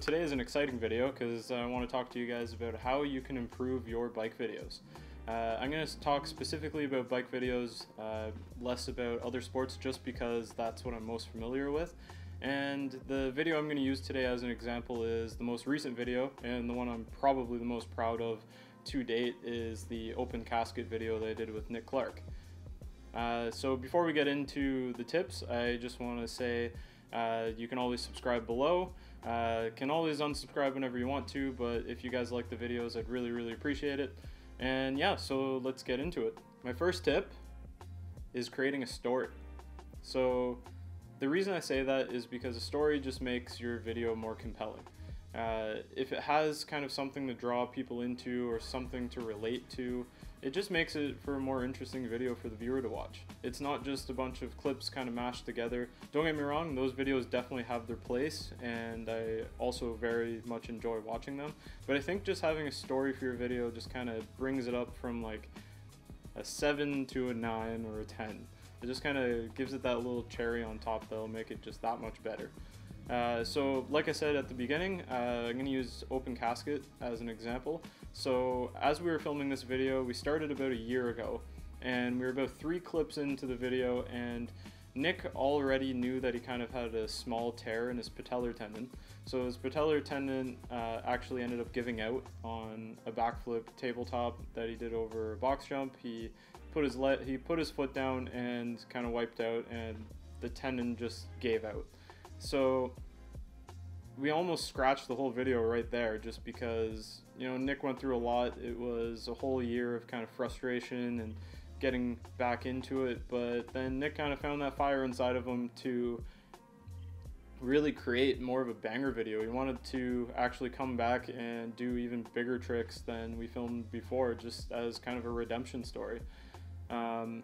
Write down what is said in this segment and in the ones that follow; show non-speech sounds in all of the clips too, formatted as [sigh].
Today is an exciting video because I want to talk to you guys about how you can improve your bike videos. Uh, I'm going to talk specifically about bike videos, uh, less about other sports just because that's what I'm most familiar with. And the video I'm going to use today as an example is the most recent video and the one I'm probably the most proud of to date is the open casket video that I did with Nick Clarke. Uh, so before we get into the tips, I just want to say uh, you can always subscribe below. Uh, can always unsubscribe whenever you want to, but if you guys like the videos, I'd really, really appreciate it. And yeah, so let's get into it. My first tip is creating a story. So the reason I say that is because a story just makes your video more compelling. Uh, if it has kind of something to draw people into or something to relate to, it just makes it for a more interesting video for the viewer to watch. It's not just a bunch of clips kind of mashed together. Don't get me wrong, those videos definitely have their place and I also very much enjoy watching them. But I think just having a story for your video just kind of brings it up from like a 7 to a 9 or a 10. It just kind of gives it that little cherry on top that'll make it just that much better. Uh, so like I said at the beginning, uh, I'm going to use Open Casket as an example. So as we were filming this video, we started about a year ago and we were about three clips into the video and Nick already knew that he kind of had a small tear in his patellar tendon. So his patellar tendon uh, actually ended up giving out on a backflip tabletop that he did over a box jump. He put his he put his foot down and kind of wiped out and the tendon just gave out. So we almost scratched the whole video right there just because, you know, Nick went through a lot. It was a whole year of kind of frustration and getting back into it, but then Nick kind of found that fire inside of him to really create more of a banger video. He wanted to actually come back and do even bigger tricks than we filmed before, just as kind of a redemption story. Um,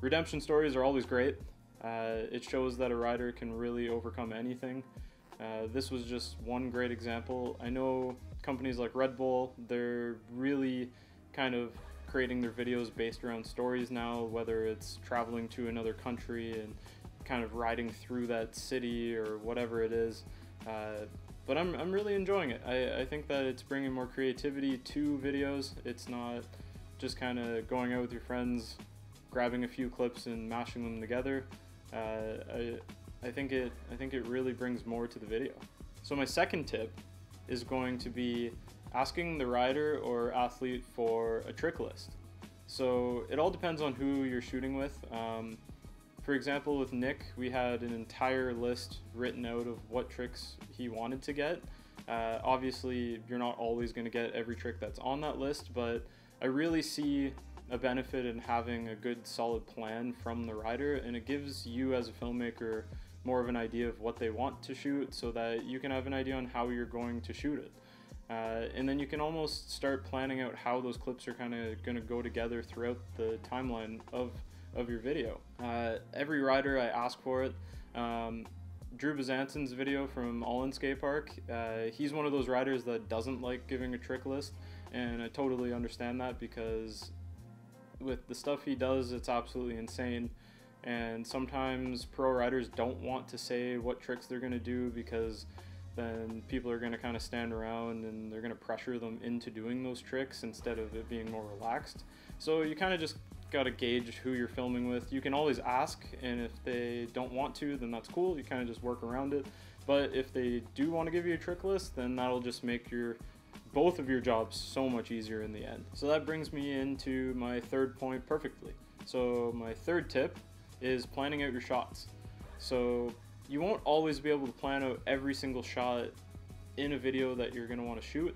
redemption stories are always great. Uh, it shows that a rider can really overcome anything. Uh, this was just one great example. I know companies like Red Bull, they're really kind of creating their videos based around stories now, whether it's traveling to another country and kind of riding through that city or whatever it is. Uh, but I'm, I'm really enjoying it. I, I think that it's bringing more creativity to videos. It's not just kind of going out with your friends, grabbing a few clips and mashing them together. Uh, I, think it I think it really brings more to the video. So my second tip is going to be asking the rider or athlete for a trick list. So it all depends on who you're shooting with. Um, for example, with Nick, we had an entire list written out of what tricks he wanted to get. Uh, obviously, you're not always going to get every trick that's on that list, but I really see a benefit in having a good solid plan from the rider and it gives you as a filmmaker more of an idea of what they want to shoot so that you can have an idea on how you're going to shoot it. Uh, and then you can almost start planning out how those clips are kind of going to go together throughout the timeline of, of your video. Uh, every rider, I ask for it. Um, Drew Bezanson's video from All In Skate Park, uh, he's one of those riders that doesn't like giving a trick list, and I totally understand that because with the stuff he does, it's absolutely insane. And sometimes pro riders don't want to say what tricks they're going to do because then people are going to kind of stand around and they're going to pressure them into doing those tricks instead of it being more relaxed. So you kind of just got to gauge who you're filming with. You can always ask, and if they don't want to, then that's cool. You kind of just work around it. But if they do want to give you a trick list, then that'll just make your both of your jobs so much easier in the end. So that brings me into my third point perfectly. So my third tip is planning out your shots. So you won't always be able to plan out every single shot in a video that you're going to want to shoot,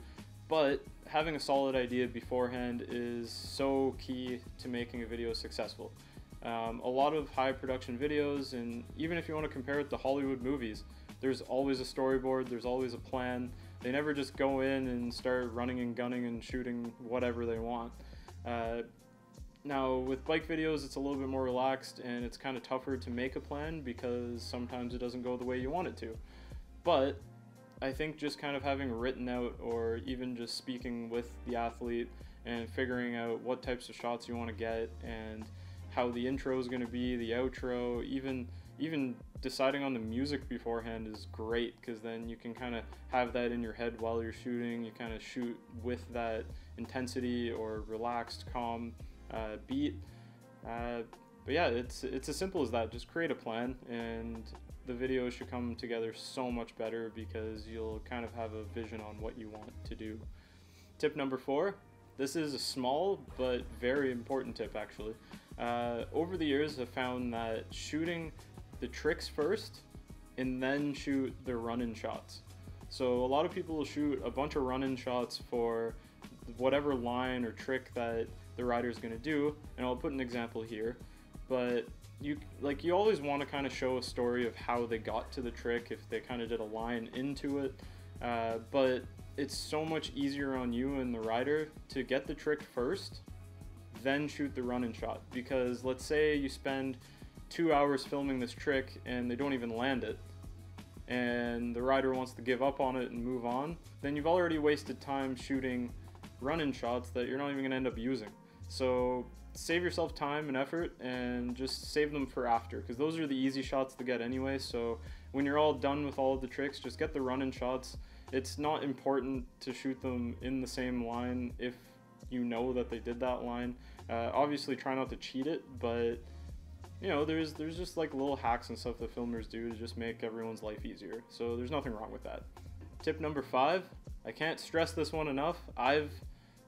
but having a solid idea beforehand is so key to making a video successful. Um, a lot of high production videos, and even if you want to compare it to Hollywood movies, there's always a storyboard, there's always a plan, they never just go in and start running and gunning and shooting whatever they want. Uh, now, with bike videos, it's a little bit more relaxed and it's kind of tougher to make a plan because sometimes it doesn't go the way you want it to. But I think just kind of having written out or even just speaking with the athlete and figuring out what types of shots you want to get and how the intro is going to be, the outro, even even deciding on the music beforehand is great because then you can kind of have that in your head while you're shooting. You kind of shoot with that intensity or relaxed, calm uh, beat. Uh, but yeah, it's it's as simple as that. Just create a plan, and the video should come together so much better because you'll kind of have a vision on what you want to do. Tip number four. This is a small but very important tip actually. Uh, over the years, I've found that shooting the tricks first and then shoot the run-in shots. So a lot of people will shoot a bunch of run-in shots for whatever line or trick that the rider is going to do, and I'll put an example here. But you like you always want to kind of show a story of how they got to the trick if they kind of did a line into it. Uh, but it's so much easier on you and the rider to get the trick first, then shoot the run-in shot. Because let's say you spend two hours filming this trick and they don't even land it and the rider wants to give up on it and move on, then you've already wasted time shooting run-in shots that you're not even going to end up using. So save yourself time and effort and just save them for after because those are the easy shots to get anyway. So when you're all done with all of the tricks, just get the run-in shots. It's not important to shoot them in the same line if you know that they did that line. Uh, obviously, try not to cheat it, but you know, there's there's just like little hacks and stuff that filmers do to just make everyone's life easier. So there's nothing wrong with that. Tip number five, I can't stress this one enough. I've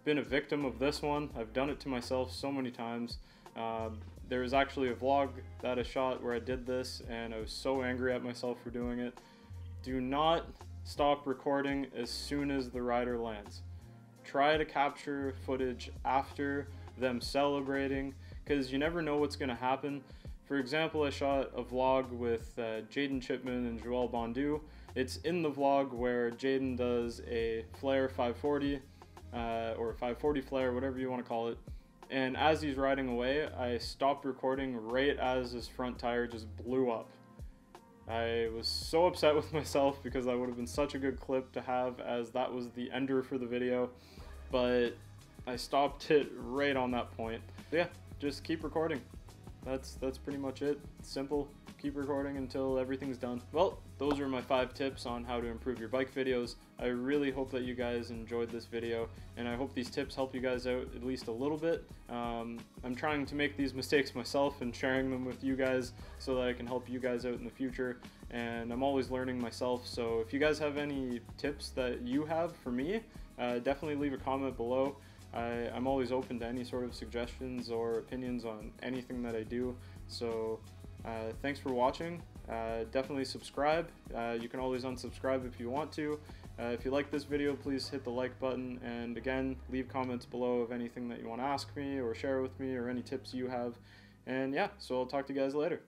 been a victim of this one. I've done it to myself so many times. Um, there was actually a vlog that I shot where I did this, and I was so angry at myself for doing it. Do not stop recording as soon as the rider lands. Try to capture footage after them celebrating, because you never know what's going to happen. For example, I shot a vlog with uh, Jaden Chipman and Joel Bondu. It's in the vlog where Jaden does a flare 540 uh, or 540 flare, whatever you want to call it. And as he's riding away, I stopped recording right as his front tire just blew up. I was so upset [laughs] with myself because that would have been such a good clip to have as that was the ender for the video. But I stopped it right on that point. Yeah, just keep recording that's that's pretty much it. Simple. Keep recording until everything's done. Well, those are my five tips on how to improve your bike videos. I really hope that you guys enjoyed this video, and I hope these tips help you guys out at least a little bit. Um, I'm trying to make these mistakes myself and sharing them with you guys so that I can help you guys out in the future. And I'm always learning myself, so if you guys have any tips that you have for me, uh, definitely leave a comment below. I, I'm always open to any sort of suggestions or opinions on anything that I do. So uh, thanks for watching. Uh, definitely subscribe. Uh, you can always unsubscribe if you want to. Uh, if you like this video, please hit the like button. And again, leave comments below of anything that you want to ask me or share with me or any tips you have. And yeah, so I'll talk to you guys later.